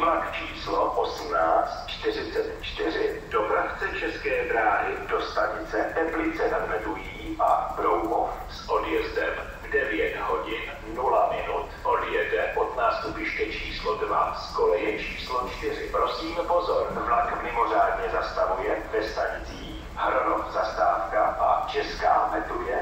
Vlak číslo 1844 do frakce České dráhy do stanice Teplice nad Medují a Broumov s odjezdem 9 hodin 0 minut. Odjede od nástupiště číslo 2 z koleje číslo 4. Prosím pozor, vlak mimořádně zastavuje ve stanicích Hronov zastávka a Česká metuje